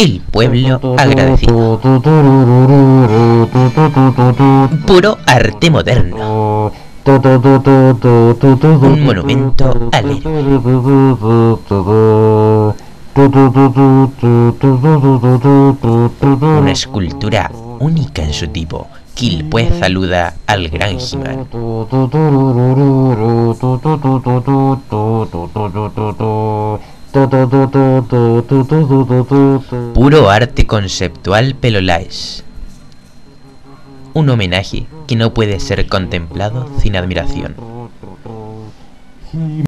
El pueblo agradecido. Puro arte moderno. Un monumento al héroe. Una escultura única en su tipo. Quilpue saluda al gran He-Man. Puro arte conceptual Pelolais. Un homenaje que no puede ser contemplado sin admiración.